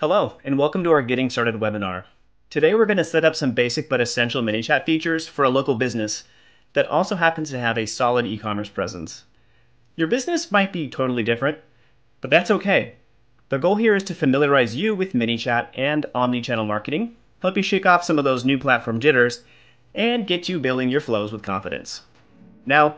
Hello, and welcome to our Getting Started webinar. Today we're going to set up some basic but essential ManyChat features for a local business that also happens to have a solid e-commerce presence. Your business might be totally different, but that's okay. The goal here is to familiarize you with ManyChat and omni-channel marketing, help you shake off some of those new platform jitters, and get you building your flows with confidence. Now,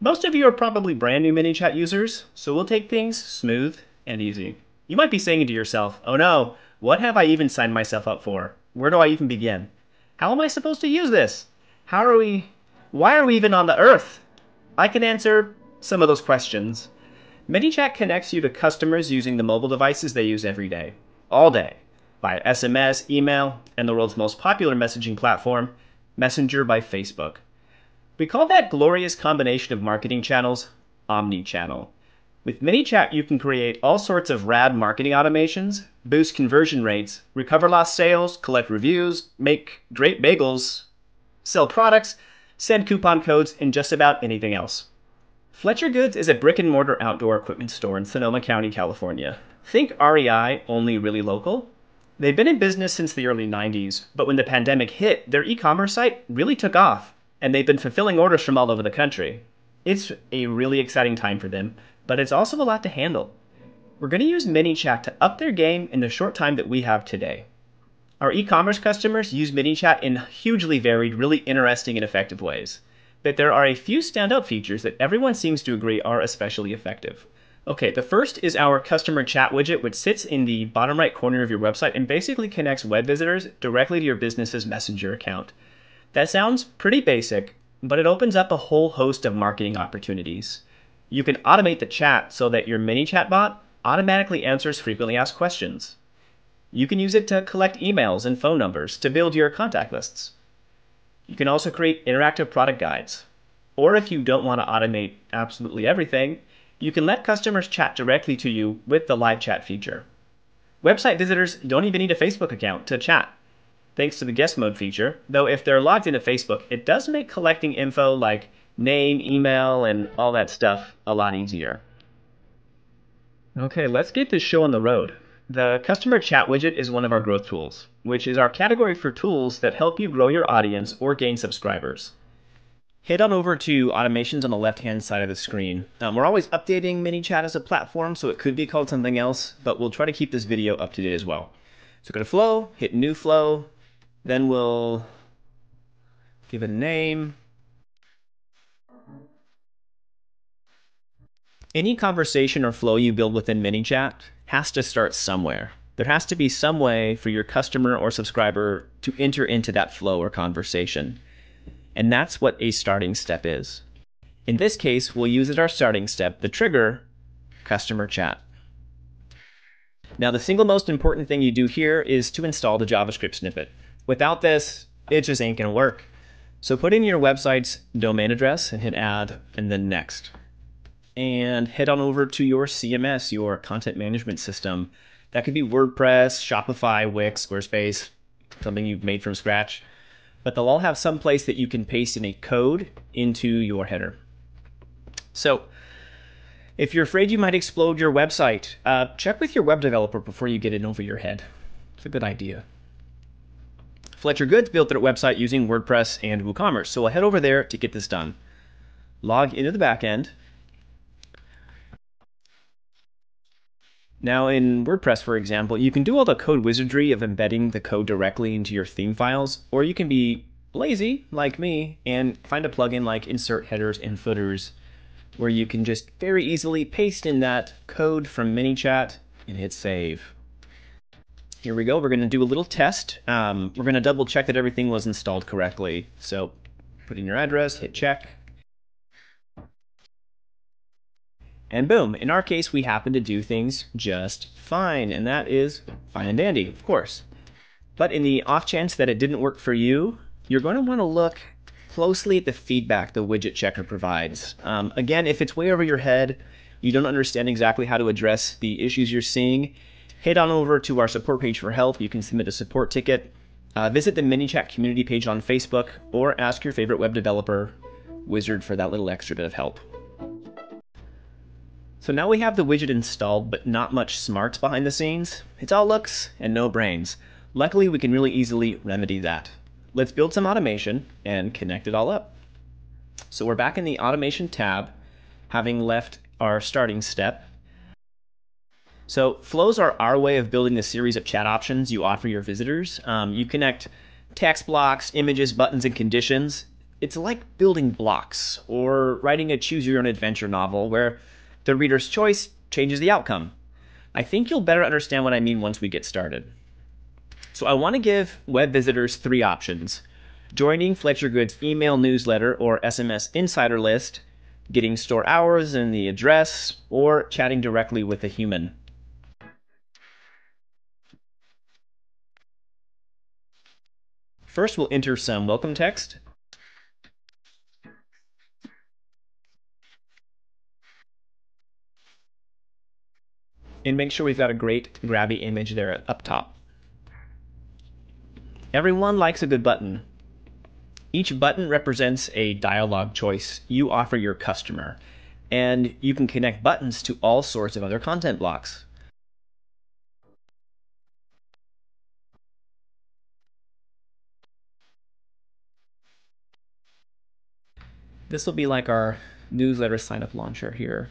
most of you are probably brand new ManyChat users, so we'll take things smooth and easy. You might be saying to yourself, oh no, what have I even signed myself up for? Where do I even begin? How am I supposed to use this? How are we, why are we even on the earth? I can answer some of those questions. ManyChat connects you to customers using the mobile devices they use every day, all day, via SMS, email, and the world's most popular messaging platform, Messenger by Facebook. We call that glorious combination of marketing channels omni-channel. With ManyChat, you can create all sorts of rad marketing automations, boost conversion rates, recover lost sales, collect reviews, make great bagels, sell products, send coupon codes, and just about anything else. Fletcher Goods is a brick and mortar outdoor equipment store in Sonoma County, California. Think REI, only really local. They've been in business since the early 90s, but when the pandemic hit, their e commerce site really took off and they've been fulfilling orders from all over the country. It's a really exciting time for them, but it's also a lot to handle. We're going to use ManyChat to up their game in the short time that we have today. Our e-commerce customers use ManyChat in hugely varied, really interesting and effective ways. But there are a few standout features that everyone seems to agree are especially effective. Okay, the first is our customer chat widget, which sits in the bottom right corner of your website and basically connects web visitors directly to your business's messenger account. That sounds pretty basic, but it opens up a whole host of marketing opportunities. You can automate the chat so that your ManyChat bot automatically answers frequently asked questions. You can use it to collect emails and phone numbers to build your contact lists. You can also create interactive product guides. Or if you don't want to automate absolutely everything, you can let customers chat directly to you with the live chat feature. Website visitors don't even need a Facebook account to chat thanks to the guest mode feature, though if they're logged into Facebook, it does make collecting info like name, email, and all that stuff a lot easier. Okay, let's get this show on the road. The customer chat widget is one of our growth tools, which is our category for tools that help you grow your audience or gain subscribers. Head on over to automations on the left hand side of the screen. Um, we're always updating ManyChat as a platform, so it could be called something else, but we'll try to keep this video up to date as well. So go to flow, hit new flow, then we'll give it a name. Any conversation or flow you build within ManyChat has to start somewhere. There has to be some way for your customer or subscriber to enter into that flow or conversation. And that's what a starting step is. In this case, we'll use as our starting step the trigger customer chat. Now, the single most important thing you do here is to install the JavaScript snippet. Without this, it just ain't gonna work. So put in your website's domain address and hit add and then next. And head on over to your CMS, your content management system. That could be WordPress, Shopify, Wix, Squarespace, something you've made from scratch. But they'll all have some place that you can paste in a code into your header. So if you're afraid you might explode your website, uh, check with your web developer before you get it over your head. It's a good idea. Fletcher Goods built their website using WordPress and WooCommerce, so we'll head over there to get this done. Log into the backend. Now in WordPress, for example, you can do all the code wizardry of embedding the code directly into your theme files, or you can be lazy, like me, and find a plugin like Insert Headers and Footers, where you can just very easily paste in that code from ManyChat and hit save. Here we go. We're going to do a little test. Um, we're going to double check that everything was installed correctly. So put in your address, hit check. And boom, in our case, we happen to do things just fine. And that is fine and dandy, of course. But in the off chance that it didn't work for you, you're going to want to look closely at the feedback the widget checker provides. Um, again, if it's way over your head, you don't understand exactly how to address the issues you're seeing, head on over to our support page for help. You can submit a support ticket. Uh, visit the ManyChat community page on Facebook or ask your favorite web developer wizard for that little extra bit of help. So now we have the widget installed, but not much smarts behind the scenes. It's all looks and no brains. Luckily, we can really easily remedy that. Let's build some automation and connect it all up. So we're back in the automation tab, having left our starting step. So flows are our way of building the series of chat options you offer your visitors. Um, you connect text blocks, images, buttons, and conditions. It's like building blocks or writing a choose your own adventure novel where the reader's choice changes the outcome. I think you'll better understand what I mean once we get started. So I want to give web visitors three options. Joining Fletcher Good's email newsletter or SMS insider list, getting store hours and the address, or chatting directly with a human. First, we'll enter some welcome text. And make sure we've got a great grabby image there up top. Everyone likes a good button. Each button represents a dialog choice you offer your customer, and you can connect buttons to all sorts of other content blocks. This will be like our newsletter sign up launcher here.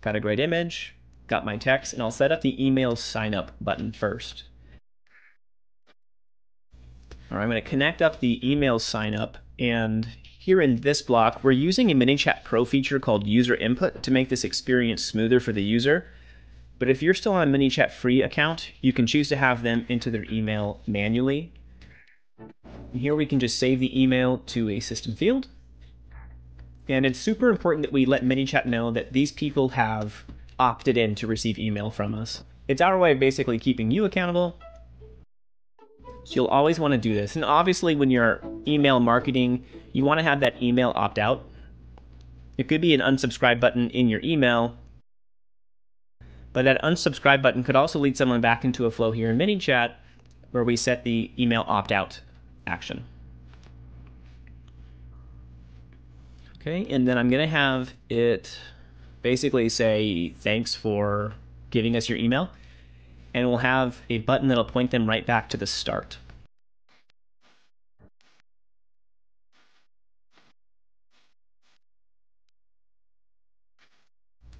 Got a great image, got my text, and I'll set up the email sign up button first. All right, I'm going to connect up the email sign up and here in this block, we're using a ManyChat Pro feature called user input to make this experience smoother for the user. But if you're still on a ManyChat free account, you can choose to have them into their email manually. And here we can just save the email to a system field and it's super important that we let ManyChat know that these people have opted in to receive email from us. It's our way of basically keeping you accountable. So you'll always want to do this. And obviously when you're email marketing, you want to have that email opt out. It could be an unsubscribe button in your email, but that unsubscribe button could also lead someone back into a flow here in ManyChat where we set the email opt out action. Okay, and then I'm to have it basically say thanks for giving us your email. And we'll have a button that'll point them right back to the start.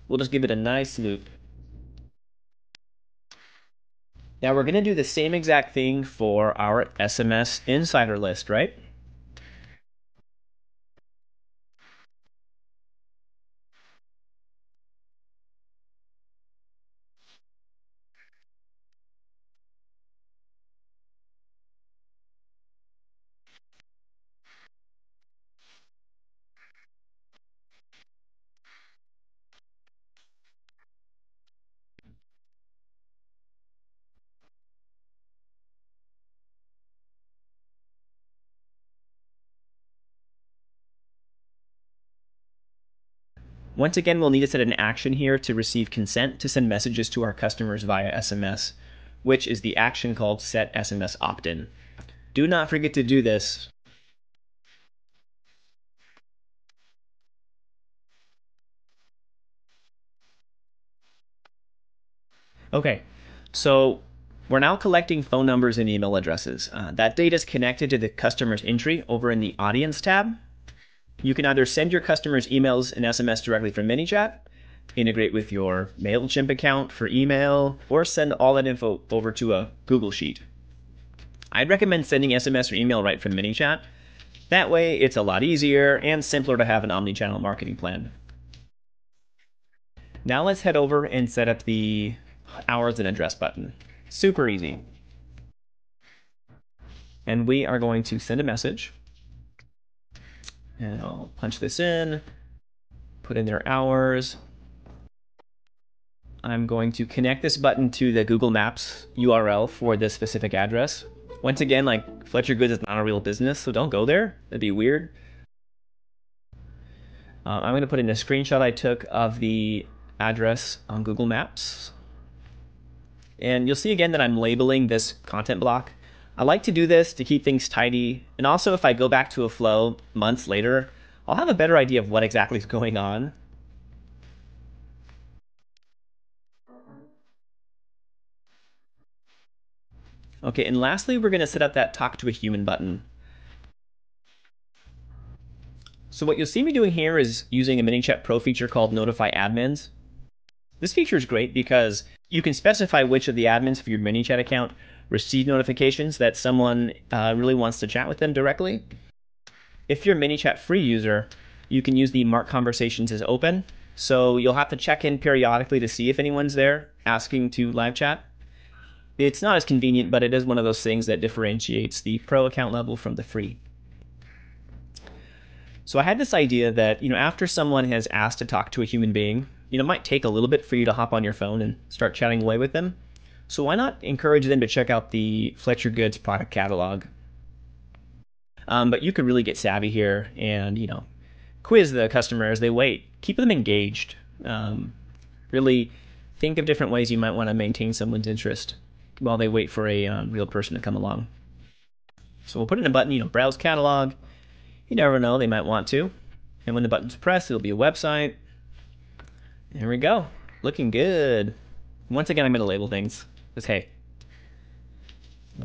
We'll just give it a nice loop. Now we're to do the same exact thing for our SMS insider list, right? Once again, we'll need to set an action here to receive consent to send messages to our customers via SMS, which is the action called set SMS opt-in. Do not forget to do this. Okay, so we're now collecting phone numbers and email addresses. Uh, that data is connected to the customer's entry over in the audience tab. You can either send your customers emails and SMS directly from ManyChat, integrate with your MailChimp account for email, or send all that info over to a Google Sheet. I'd recommend sending SMS or email right from ManyChat. That way, it's a lot easier and simpler to have an omni-channel marketing plan. Now let's head over and set up the hours and address button. Super easy. And we are going to send a message and I'll punch this in, put in their hours. I'm going to connect this button to the Google Maps URL for this specific address. Once again, like Fletcher Goods is not a real business, so don't go there. That'd be weird. Uh, I'm going to put in a screenshot I took of the address on Google Maps. And you'll see again that I'm labeling this content block. I like to do this to keep things tidy. And also if I go back to a flow months later, I'll have a better idea of what exactly is going on. Okay, and lastly, we're going to set up that talk to a human button. So what you'll see me doing here is using a ManyChat Pro feature called Notify Admins. This feature is great because you can specify which of the admins for your ManyChat account receive notifications that someone uh, really wants to chat with them directly. If you're a ManyChat free user, you can use the Mark Conversations as open. So you'll have to check in periodically to see if anyone's there asking to live chat. It's not as convenient, but it is one of those things that differentiates the pro account level from the free. So I had this idea that, you know, after someone has asked to talk to a human being, you know, it might take a little bit for you to hop on your phone and start chatting away with them. So why not encourage them to check out the Fletcher Goods product catalog? Um, but you could really get savvy here and, you know, quiz the customer as they wait. Keep them engaged. Um, really think of different ways you might want to maintain someone's interest while they wait for a um, real person to come along. So we'll put in a button, you know, browse catalog. You never know, they might want to. And when the button's pressed, it'll be a website. There we go. Looking good. Once again, I'm going to label things. Just, hey,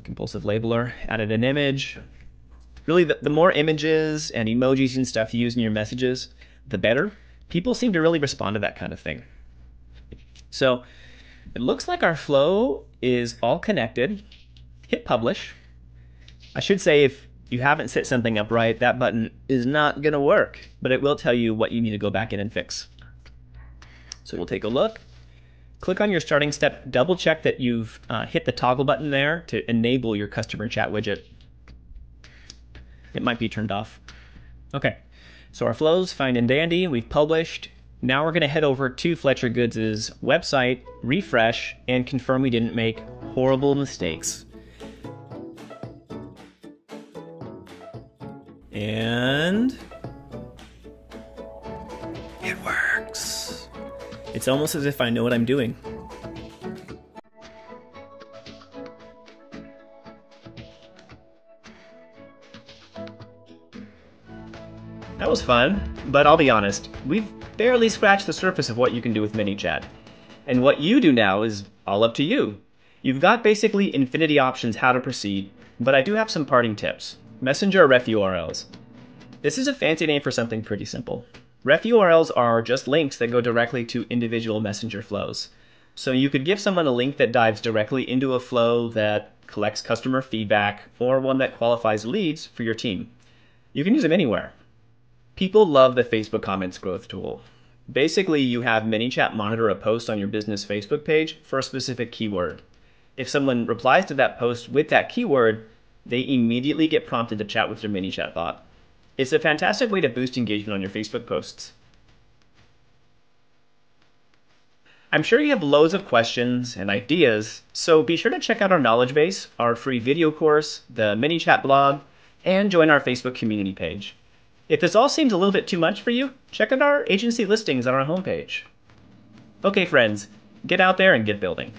compulsive labeler, added an image. Really, the, the more images and emojis and stuff you use in your messages, the better. People seem to really respond to that kind of thing. So it looks like our flow is all connected. Hit publish. I should say if you haven't set something up right, that button is not going to work, but it will tell you what you need to go back in and fix. So we'll take a look. Click on your starting step, double check that you've uh, hit the toggle button there to enable your customer chat widget. It might be turned off. Okay, so our flow's fine and dandy, we've published. Now we're gonna head over to Fletcher Goods' website, refresh, and confirm we didn't make horrible mistakes. And It's almost as if I know what I'm doing. That was fun, but I'll be honest, we've barely scratched the surface of what you can do with ManyChat. And what you do now is all up to you. You've got basically infinity options how to proceed, but I do have some parting tips. Messenger ref URLs. This is a fancy name for something pretty simple. Ref URLs are just links that go directly to individual messenger flows. So you could give someone a link that dives directly into a flow that collects customer feedback or one that qualifies leads for your team. You can use them anywhere. People love the Facebook comments growth tool. Basically, you have ManyChat monitor a post on your business Facebook page for a specific keyword. If someone replies to that post with that keyword, they immediately get prompted to chat with your ManyChat bot. It's a fantastic way to boost engagement on your Facebook posts. I'm sure you have loads of questions and ideas, so be sure to check out our knowledge base, our free video course, the ManyChat blog, and join our Facebook community page. If this all seems a little bit too much for you, check out our agency listings on our homepage. Okay, friends, get out there and get building.